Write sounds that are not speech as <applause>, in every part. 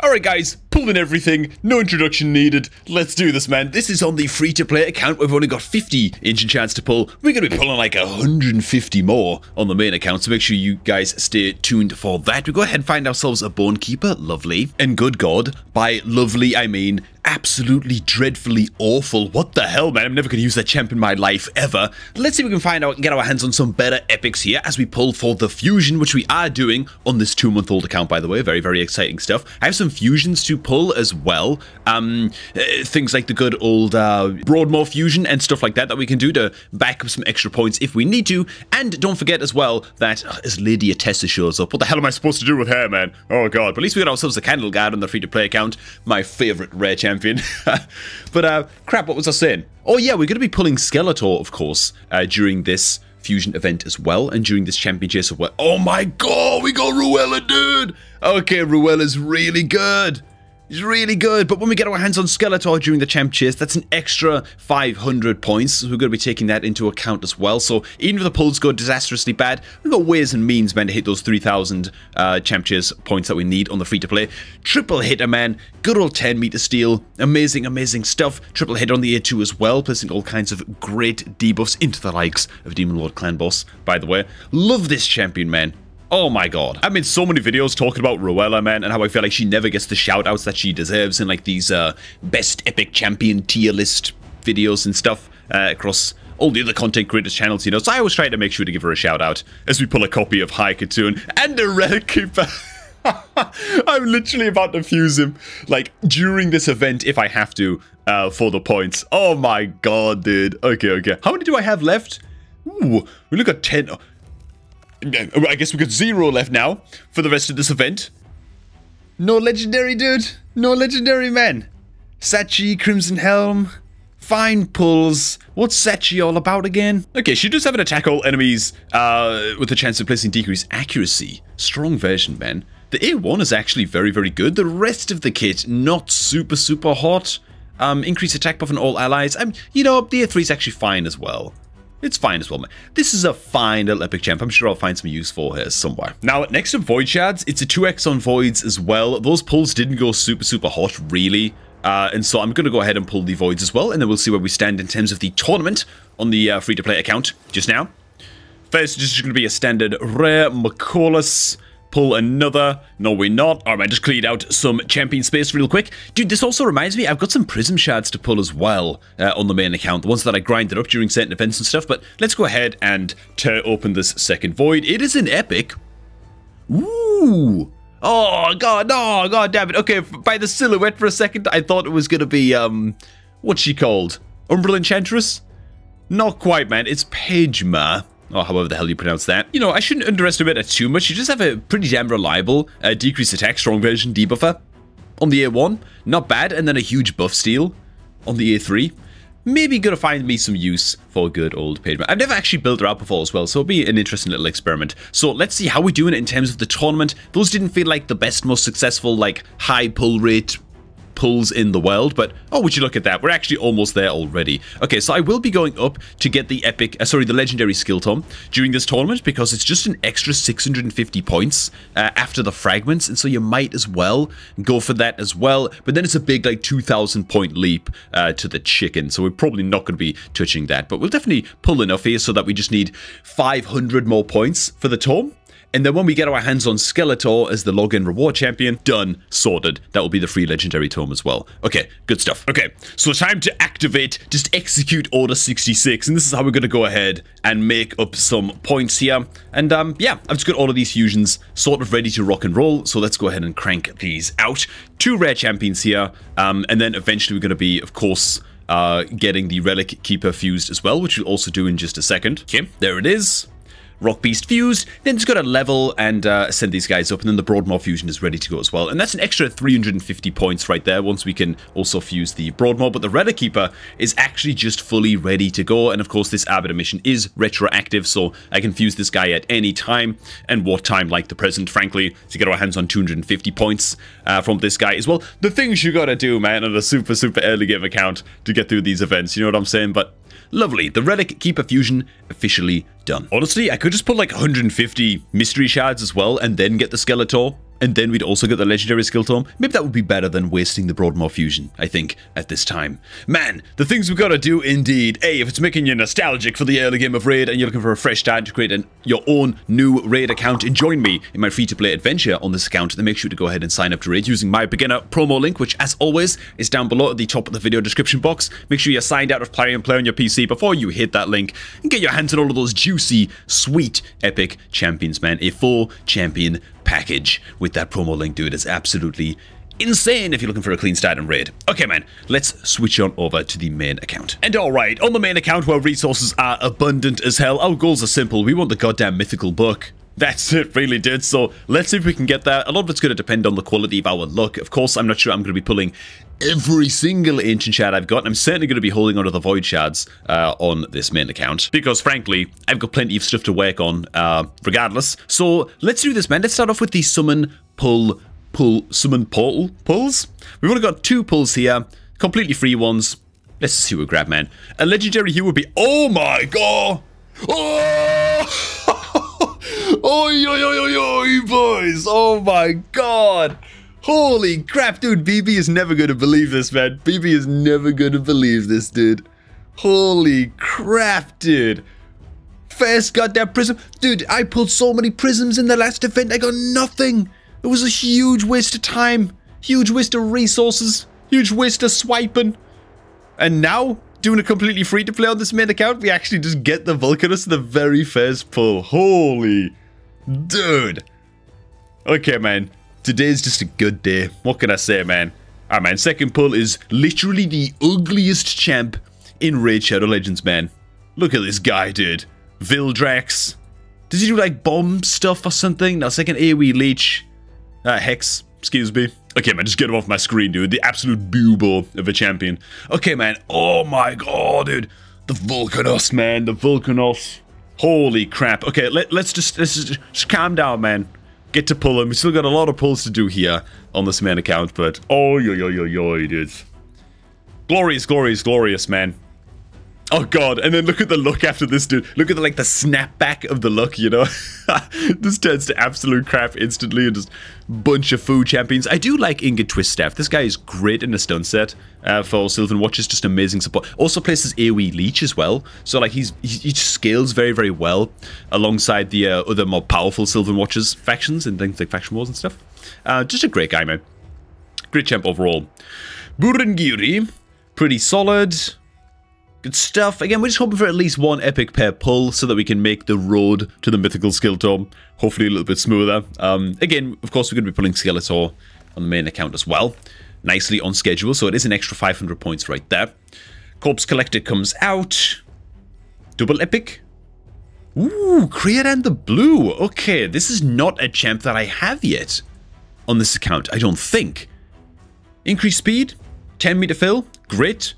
Alright guys, pulled in everything, no introduction needed, let's do this man. This is on the free to play account, we've only got 50 ancient chance to pull. We're going to be pulling like 150 more on the main account, so make sure you guys stay tuned for that. We go ahead and find ourselves a Bone Keeper, lovely. And good god, by lovely I mean absolutely dreadfully awful. What the hell, man? I'm never going to use that champ in my life, ever. Let's see if we can find out and get our hands on some better epics here as we pull for the fusion, which we are doing on this two-month-old account, by the way. Very, very exciting stuff. I have some fusions to pull as well. Um, uh, things like the good old uh, Broadmoor fusion and stuff like that that we can do to back up some extra points if we need to. And don't forget as well that uh, as Lady Etessa shows up, what the hell am I supposed to do with her, man? Oh, God. But at least we got ourselves a Candle Guard on the free-to-play account. My favorite rare champion champion. <laughs> but uh, crap, what was I saying? Oh yeah, we're going to be pulling Skeletor, of course, uh, during this fusion event as well, and during this championship as well. Oh my god, we got Ruella, dude! Okay, Ruella's really good. He's really good, but when we get our hands on Skeletor during the champ chase, that's an extra 500 points, so we're going to be taking that into account as well. So even if the pulls go disastrously bad, we've got ways and means, man, to hit those 3,000 uh, champ chase points that we need on the free-to-play. Triple hitter, man, good old 10 meter steal, amazing, amazing stuff. Triple hit on the A2 as well, placing all kinds of great debuffs into the likes of Demon Lord Clan Boss, by the way. Love this champion, man. Oh my god. I've made so many videos talking about Ruella, man, and how I feel like she never gets the shoutouts that she deserves in like these uh, best epic champion tier list videos and stuff uh, across all the other content creators channels, you know. So I always try to make sure to give her a shout out as we pull a copy of High Khatun and a Relic Keeper. <laughs> I'm literally about to fuse him, like, during this event if I have to, uh, for the points. Oh my god, dude. Okay, okay. How many do I have left? Ooh, we look at 10. I guess we got zero left now for the rest of this event. No legendary, dude. No legendary, man. Sachi, Crimson Helm, fine pulls. What's Sachi all about again? Okay, she does have an attack all enemies uh, with a chance of placing decreased accuracy. Strong version, man. The A1 is actually very, very good. The rest of the kit, not super, super hot. Um, increased attack buff on all allies. Um, you know, the A3 is actually fine as well. It's fine as well, man. This is a fine little epic champ. I'm sure I'll find some use for her somewhere. Now, next to Void Shards, it's a 2x on Voids as well. Those pulls didn't go super, super hot, really. Uh, and so I'm going to go ahead and pull the Voids as well, and then we'll see where we stand in terms of the tournament on the uh, free-to-play account just now. First, just going to be a standard Rare Macaulus pull another. No, we're not. All right, just cleared out some champion space real quick. Dude, this also reminds me, I've got some prism shards to pull as well uh, on the main account, the ones that I grinded up during certain events and stuff, but let's go ahead and tear open this second void. It is an epic. Ooh. Oh, God, no, God damn it. Okay, by the silhouette for a second, I thought it was going to be, um, what's she called? Umbral Enchantress? Not quite, man. It's Pagema or however the hell you pronounce that. You know, I shouldn't underestimate it too much. You just have a pretty damn reliable uh, decreased attack strong version debuffer on the A1. Not bad. And then a huge buff steal on the A3. Maybe gonna find me some use for good old Pagema. I've never actually built her out before as well, so it'll be an interesting little experiment. So let's see how we're doing it in terms of the tournament. Those didn't feel like the best, most successful, like, high pull rate pulls in the world, but oh, would you look at that? We're actually almost there already. Okay, so I will be going up to get the epic, uh, sorry, the legendary skill tome during this tournament because it's just an extra 650 points uh, after the fragments, and so you might as well go for that as well. But then it's a big, like, 2,000 point leap uh, to the chicken, so we're probably not going to be touching that, but we'll definitely pull enough here so that we just need 500 more points for the tome. And then when we get our hands on Skeletor as the login reward champion, done, sorted. That will be the free legendary tome as well. Okay, good stuff. Okay, so time to activate, just execute Order 66. And this is how we're going to go ahead and make up some points here. And um, yeah, I've just got all of these fusions sort of ready to rock and roll. So let's go ahead and crank these out. Two rare champions here. Um, and then eventually we're going to be, of course, uh, getting the Relic Keeper fused as well, which we'll also do in just a second. Okay, there it is. Rock Beast fused, then just got to level and uh, send these guys up, and then the Broadmoor fusion is ready to go as well. And that's an extra 350 points right there once we can also fuse the Broadmoor, but the Relic Keeper is actually just fully ready to go, and of course this Arbiter mission is retroactive, so I can fuse this guy at any time, and what time like the present, frankly, to get our hands on 250 points uh, from this guy as well. The things you gotta do, man, on a super, super early game account to get through these events, you know what I'm saying? But Lovely, the Relic Keeper Fusion officially done. Honestly, I could just put like 150 Mystery Shards as well and then get the Skeletor and then we'd also get the legendary skill tome. Maybe that would be better than wasting the Broadmoor fusion, I think, at this time. Man, the things we've got to do indeed. A, if it's making you nostalgic for the early game of Raid and you're looking for a fresh start to create an, your own new Raid account and join me in my free-to-play adventure on this account, then make sure to go ahead and sign up to Raid using my beginner promo link, which as always is down below at the top of the video description box. Make sure you're signed out of Plarium and Play on your PC before you hit that link and get your hands on all of those juicy, sweet, epic champions, man. A full champion package with that promo link, dude, is absolutely insane if you're looking for a clean start in Raid. Okay, man, let's switch on over to the main account. And alright, on the main account where resources are abundant as hell, our goals are simple. We want the goddamn mythical book. That's it, really, dude. So let's see if we can get that. A lot of it's going to depend on the quality of our luck. Of course, I'm not sure I'm going to be pulling every single ancient shard I've got. I'm certainly going to be holding onto the void shards uh, on this main account because, frankly, I've got plenty of stuff to work on uh, regardless. So let's do this, man. Let's start off with the summon, pull, pull, summon portal pulls. We've only got two pulls here, completely free ones. Let's see what we grab, man. A legendary here would be. Oh my god! Oh! <laughs> Oi, oi, oi, oi, oi, boys! Oh my god! Holy crap, dude! BB is never gonna believe this, man. BB is never gonna believe this, dude. Holy crap, dude. First goddamn prism. Dude, I pulled so many prisms in the last event. I got nothing. It was a huge waste of time. Huge waste of resources. Huge waste of swiping. And now, doing a completely free to play on this main account, we actually just get the Vulcanus the very first pull. Holy dude. Okay, man. Today's just a good day. What can I say, man? Alright, man. Second pull is literally the ugliest champ in Raid Shadow Legends, man. Look at this guy, dude. Vildrax. Does he do like bomb stuff or something? No, second AoE leech. Uh, Hex. Excuse me. Okay, man, just get him off my screen, dude. The absolute bubo of a champion. Okay, man. Oh my god, dude. The Vulcanos, man. The Vulcanos. Holy crap. Okay, let, us just, let's just, just calm down, man. Get to pulling. We still got a lot of pulls to do here on this man account, but oh, yo, yo, yo, yo, dude. Glorious, glorious, glorious, man. Oh god, and then look at the look after this dude. Look at the like the snapback of the look, you know? <laughs> this turns to absolute crap instantly and just bunch of food champions. I do like Ingot Twist Staff. This guy is great in a stun set uh, for Sylvan Watchers, just amazing support. Also places AoE Leech as well. So like he's he, just scales very, very well alongside the uh, other more powerful Sylvan Watchers factions and things like faction wars and stuff. Uh, just a great guy, man. Great champ overall. Burangiri, pretty solid. Good stuff. Again, we're just hoping for at least one epic pair pull so that we can make the road to the mythical skill tome hopefully a little bit smoother. Um, again, of course, we're going to be pulling Skeletor on the main account as well. Nicely on schedule, so it is an extra 500 points right there. Corpse Collector comes out. Double epic. Ooh, Criodan the Blue. Okay, this is not a champ that I have yet on this account, I don't think. Increased speed, 10 meter fill, great.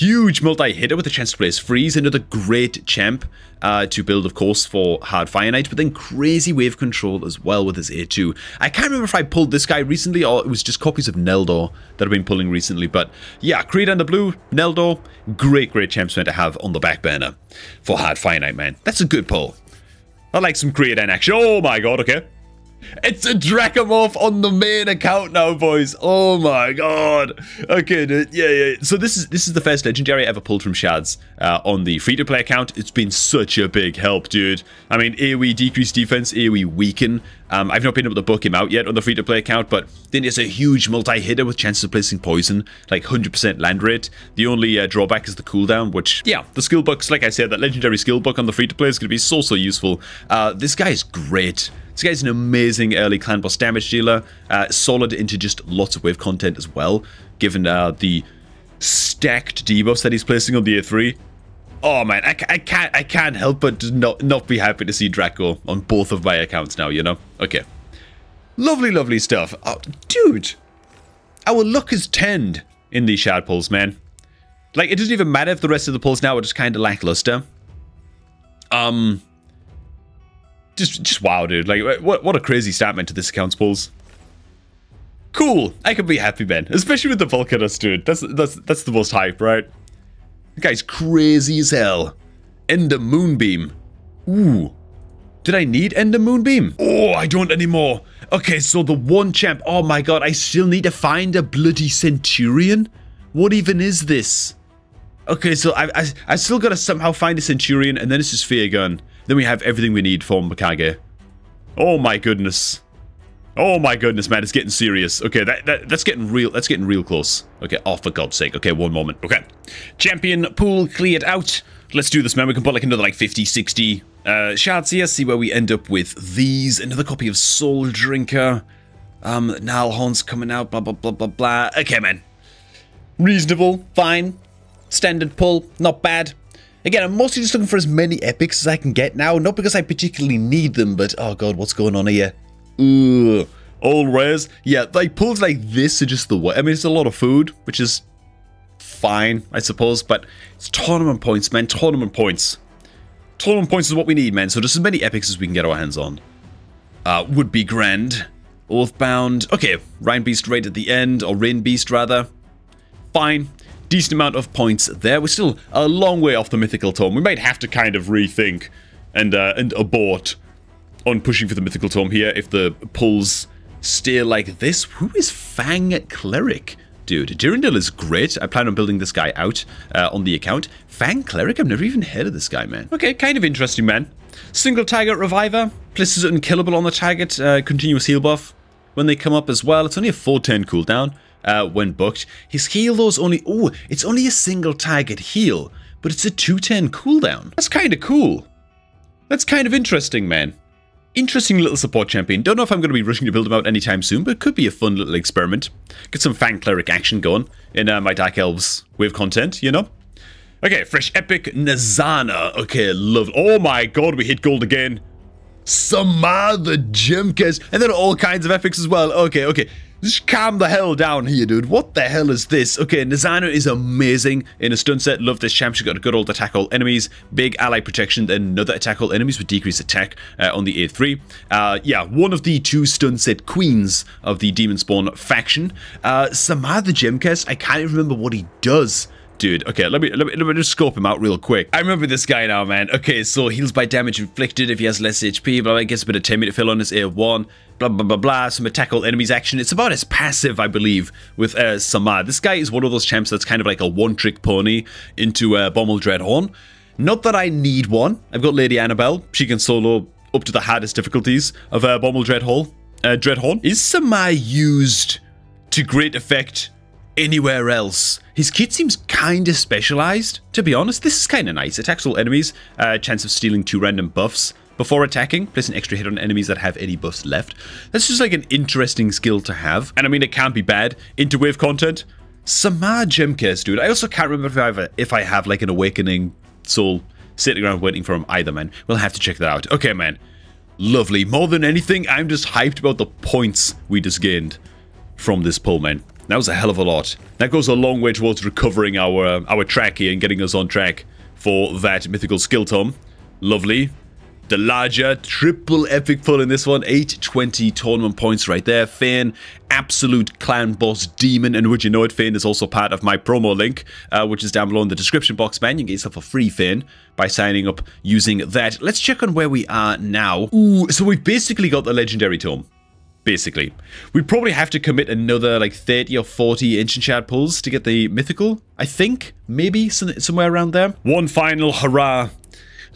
Huge multi-hitter with a chance to place freeze, another great champ uh, to build, of course, for Hard Fire Knight, but then crazy wave control as well with his A2. I can't remember if I pulled this guy recently or it was just copies of Neldor that I've been pulling recently, but yeah, Criodan the Blue, Neldor, great, great champs to have on the back burner for Hard Fire Knight, man. That's a good pull. I like some Criodan action. Oh my god, okay. It's a Dracomorph on the main account now, boys. Oh my god. Okay, dude. Yeah, yeah. So this is this is the first legendary I ever pulled from Shads uh, on the free-to-play account. It's been such a big help, dude. I mean, AoE decrease defense, AoE weaken. Um, I've not been able to book him out yet on the free-to-play account, but then it's a huge multi-hitter with chances of placing poison, like 100% land rate. The only uh, drawback is the cooldown, which, yeah, the skill books, like I said, that legendary skill book on the free-to-play is going to be so, so useful. Uh, this guy is great. This guy's an amazing early clan boss damage dealer, uh, solid into just lots of wave content as well, given uh, the stacked debuffs that he's placing on the A3. Oh man, I, I can't I can't help but not not be happy to see Draco on both of my accounts now. You know? Okay, lovely, lovely stuff. Oh, dude, our luck is turned in these shard pulls, man. Like it doesn't even matter if the rest of the pulls now are just kind of lackluster. Um, just just wow, dude. Like what what a crazy statement to this account's pulls. Cool. I could be happy, man. Especially with the Vulcanus, dude. That's that's that's the most hype, right? The guy's crazy as hell. The Moonbeam. Ooh. Did I need Ender Moonbeam? Oh, I don't anymore. Okay, so the one champ. Oh my god, I still need to find a bloody Centurion? What even is this? Okay, so I, I, I still gotta somehow find a Centurion, and then it's just Fear Gun. Then we have everything we need for Mikage. Oh my goodness. Oh my goodness, man, it's getting serious. Okay, that, that that's getting real. That's getting real close. Okay, oh for God's sake. Okay, one moment. Okay, champion pool cleared out. Let's do this, man. We can put like another like 50, 60 uh, shards here. See where we end up with these. Another copy of Soul Drinker. Um, Nalhorn's coming out. Blah blah blah blah blah. Okay, man. Reasonable, fine, standard pull, not bad. Again, I'm mostly just looking for as many epics as I can get now. Not because I particularly need them, but oh god, what's going on here? Ugh. All rares. Yeah, like pulls like this are just the way. I mean, it's a lot of food, which is fine, I suppose, but it's tournament points, man. Tournament points. Tournament points is what we need, man. So just as many epics as we can get our hands on. Uh, would be grand. Oathbound. Okay, Rein Beast right at the end, or Rain Beast rather. Fine. Decent amount of points there. We're still a long way off the Mythical Tome. We might have to kind of rethink and uh, and abort on pushing for the Mythical Tome here if the pulls stay like this. Who is Fang Cleric? Dude, Durandal is great. I plan on building this guy out uh, on the account. Fang Cleric? I've never even heard of this guy, man. Okay, kind of interesting, man. Single target reviver. Places unkillable on the target. Uh, continuous heal buff when they come up as well. It's only a 410 cooldown uh, when booked. His heal, though, is only... Oh, it's only a single target heal, but it's a 210 cooldown. That's kind of cool. That's kind of interesting, man. Interesting little support champion. Don't know if I'm going to be rushing to build him out anytime soon, but it could be a fun little experiment. Get some Fang Cleric action going in uh, my Dark Elves wave content, you know? Okay, fresh epic Nazana. Okay, love. Oh my god, we hit gold again. Samar the Gemcursed. And then all kinds of epics as well. Okay, okay. Just calm the hell down here, dude. What the hell is this? Okay, Nazana is amazing in a stun set. Love this champ. She's got a good old attack all enemies, big ally protection, then another attack all enemies with decreased attack uh, on the A3. Uh, yeah, one of the two stun set queens of the Demon Spawn faction. Uh, Samar the Gemcursed, I can't even remember what he does dude. Okay, let me, let me let me just scope him out real quick. I remember this guy now, man. Okay, so heals by damage inflicted if he has less HP, blah, blah, gets a bit of 10 minute fill on his A1, blah, blah, blah, blah, some attack all enemies action. It's about as passive, I believe, with uh, Samad. This guy is one of those champs that's kind of like a one-trick pony into uh, Bommel Dreadhorn. Not that I need one. I've got Lady Annabelle. She can solo up to the hardest difficulties of uh, Bommel Dreadhorn. Uh, Dreadhorn. Is Samai used to great effect anywhere else. His kit seems kinda specialized, to be honest. This is kinda nice. Attacks all enemies, uh, chance of stealing two random buffs. Before attacking, place an extra hit on enemies that have any buffs left. That's just like an interesting skill to have. And I mean, it can't be bad. Interwave content. Samar Gemcursed, dude. I also can't remember if I, have if I have like an awakening soul sitting around waiting for him either, man. We'll have to check that out. Okay, man. Lovely. More than anything, I'm just hyped about the points we just gained from this pull, man. That was a hell of a lot. That goes a long way towards recovering our uh, our track here and getting us on track for that mythical skill tome. Lovely. The larger triple epic pull in this one. 820 tournament points right there. Fayne, absolute clan boss demon. And would you know it, Fayne is also part of my promo link, uh, which is down below in the description box, man. You can get yourself a free Fayne by signing up using that. Let's check on where we are now. Ooh, so we've basically got the legendary tome basically. We'd probably have to commit another like 30 or 40 ancient shard pulls to get the mythical, I think. Maybe somewhere around there. One final hurrah.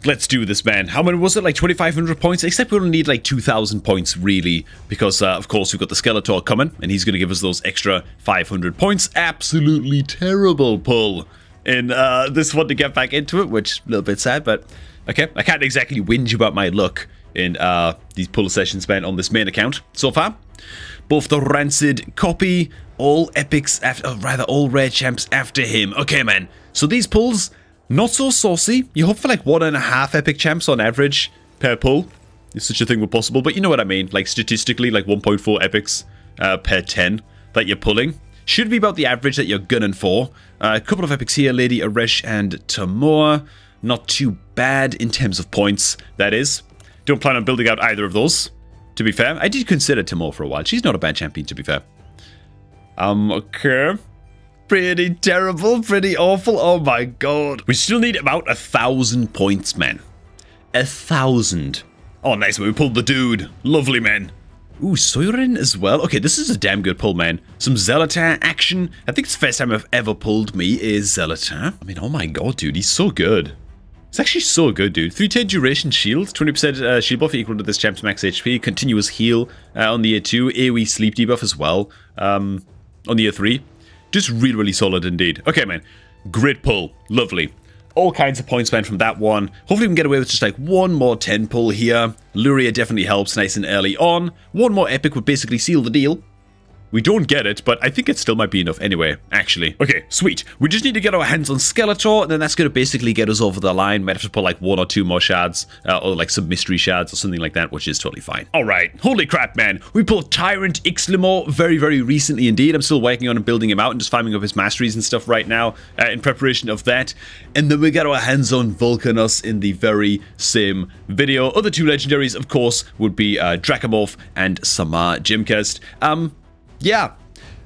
Let's do this, man. How many was it? Like 2,500 points? Except we only need like 2,000 points, really. Because, uh, of course, we've got the Skeletor coming. And he's going to give us those extra 500 points. Absolutely terrible pull in uh, this one to get back into it. Which, a little bit sad, but... Okay, I can't exactly whinge about my luck in uh, these pull sessions spent on this main account so far. Both the Rancid copy, all epics, after, oh, rather all rare champs after him. Okay, man. So these pulls, not so saucy. You hope for like one and a half epic champs on average per pull. If such a thing were possible, but you know what I mean. Like statistically, like 1.4 epics uh, per 10 that you're pulling. Should be about the average that you're gunning for. Uh, a couple of epics here, Lady Aresh and Tamor. Not too bad in terms of points, that is. Don't plan on building out either of those, to be fair. I did consider Timor for a while. She's not a bad champion, to be fair. Um, okay. Pretty terrible, pretty awful. Oh my god. We still need about a thousand points, man. A thousand. Oh, nice. We pulled the dude. Lovely, man. Ooh, Soirin as well. Okay, this is a damn good pull, man. Some Xelatar action. I think it's the first time I've ever pulled me is Xelatar. I mean, oh my god, dude, he's so good. It's actually so good, dude. 3 turn duration shield, 20% uh, shield buff equal to this champ's max HP, continuous heal uh, on the year 2, AoE sleep debuff as well um, on the year 3. Just really, really solid indeed. Okay, man. Great pull. Lovely. All kinds of points spent from that one. Hopefully we can get away with just like one more 10 pull here. Luria definitely helps nice and early on. One more epic would basically seal the deal. We don't get it, but I think it still might be enough anyway, actually. Okay, sweet. We just need to get our hands on Skeletor, and then that's going to basically get us over the line. Might have to put like one or two more shards, uh, or like some mystery shards or something like that, which is totally fine. All right, holy crap, man. We pulled Tyrant Ixlimor very, very recently indeed. I'm still working on building him out and just farming up his masteries and stuff right now uh, in preparation of that. And then we got our hands on Vulcanus in the very same video. Other two legendaries, of course, would be uh, Dracomorph and Samar Gemcursed. Um, yeah,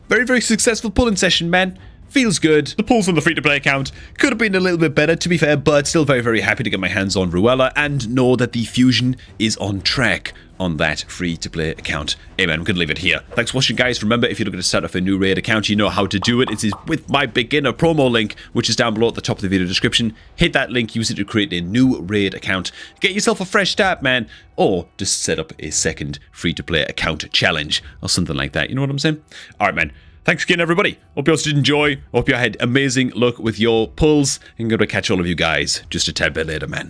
very, very successful pulling session, man. Feels good. The pulls on the free-to-play account could have been a little bit better, to be fair, but still very, very happy to get my hands on Ruella and know that the fusion is on track on that free-to-play account. Man, I'm going to leave it here. Thanks for watching, guys. Remember, if you're looking to set up a new raid account, you know how to do it. It is with my beginner promo link, which is down below at the top of the video description. Hit that link, use it to create a new raid account. Get yourself a fresh start, man. Or just set up a second free-to-play account challenge or something like that. You know what I'm saying? All right, man. Thanks again, everybody. Hope you all did enjoy. Hope you had amazing luck with your pulls. And I'm going to catch all of you guys just a tad bit later, man.